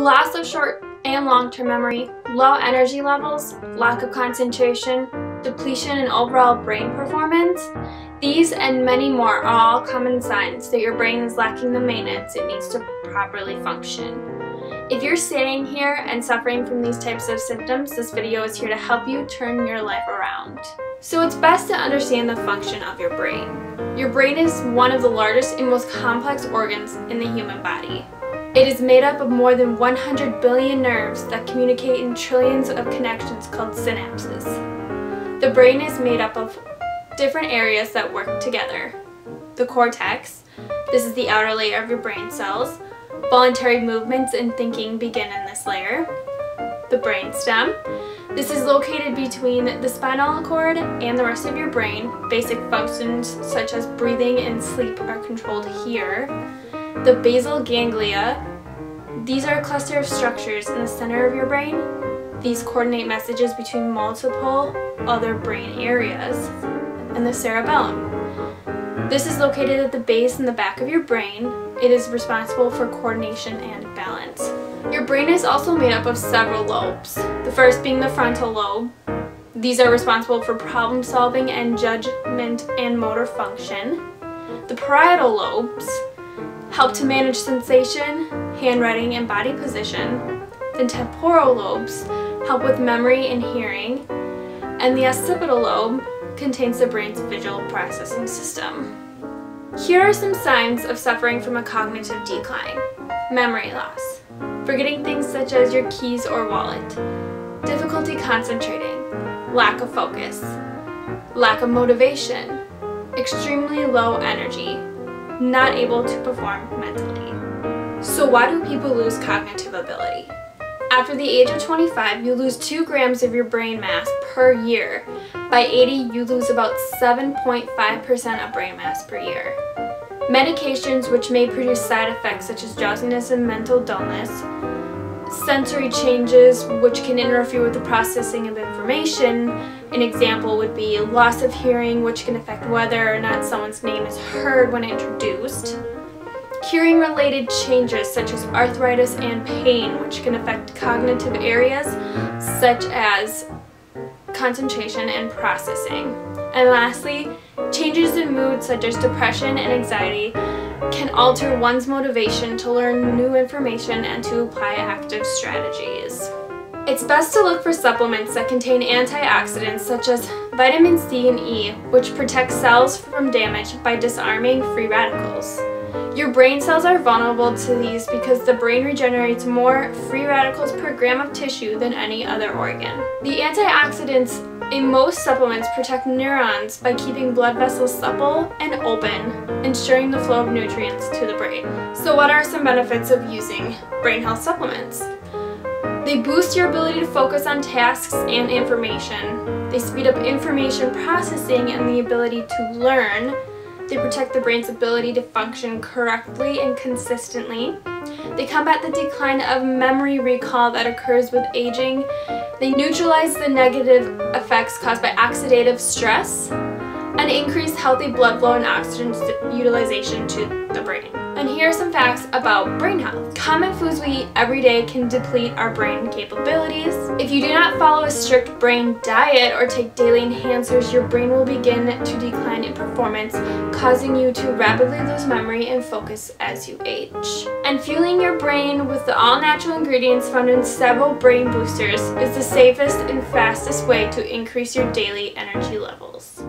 Loss of short and long-term memory, low energy levels, lack of concentration, depletion in overall brain performance, these and many more are all common signs that your brain is lacking the maintenance it needs to properly function. If you're sitting here and suffering from these types of symptoms, this video is here to help you turn your life around. So it's best to understand the function of your brain. Your brain is one of the largest and most complex organs in the human body. It is made up of more than 100 billion nerves that communicate in trillions of connections called synapses. The brain is made up of different areas that work together. The cortex, this is the outer layer of your brain cells. Voluntary movements and thinking begin in this layer. The brainstem, this is located between the spinal cord and the rest of your brain. Basic functions such as breathing and sleep are controlled here. The basal ganglia, these are a cluster of structures in the center of your brain. These coordinate messages between multiple other brain areas. And the cerebellum. This is located at the base and the back of your brain. It is responsible for coordination and balance. Your brain is also made up of several lobes, the first being the frontal lobe. These are responsible for problem solving and judgment and motor function. The parietal lobes help to manage sensation, handwriting, and body position. The temporal lobes help with memory and hearing. And the occipital lobe contains the brain's visual processing system. Here are some signs of suffering from a cognitive decline. Memory loss. Forgetting things such as your keys or wallet. Difficulty concentrating. Lack of focus. Lack of motivation. Extremely low energy not able to perform mentally. So why do people lose cognitive ability? After the age of 25, you lose 2 grams of your brain mass per year. By 80, you lose about 7.5% of brain mass per year. Medications which may produce side effects such as drowsiness and mental dullness, sensory changes which can interfere with the processing of information. An example would be loss of hearing which can affect whether or not someone's name is heard when introduced. Hearing related changes such as arthritis and pain which can affect cognitive areas such as concentration and processing. And lastly, changes in mood such as depression and anxiety can alter one's motivation to learn new information and to apply active strategies. It's best to look for supplements that contain antioxidants such as vitamin C and E, which protect cells from damage by disarming free radicals. Your brain cells are vulnerable to these because the brain regenerates more free radicals per gram of tissue than any other organ. The antioxidants in most supplements protect neurons by keeping blood vessels supple and open, ensuring the flow of nutrients to the brain. So what are some benefits of using brain health supplements? They boost your ability to focus on tasks and information. They speed up information processing and the ability to learn. They protect the brain's ability to function correctly and consistently. They combat the decline of memory recall that occurs with aging they neutralize the negative effects caused by oxidative stress and increase healthy blood flow and oxygen utilization to the brain. Here are some facts about brain health. Common foods we eat every day can deplete our brain capabilities. If you do not follow a strict brain diet or take daily enhancers, your brain will begin to decline in performance, causing you to rapidly lose memory and focus as you age. And fueling your brain with the all-natural ingredients found in several brain boosters is the safest and fastest way to increase your daily energy levels.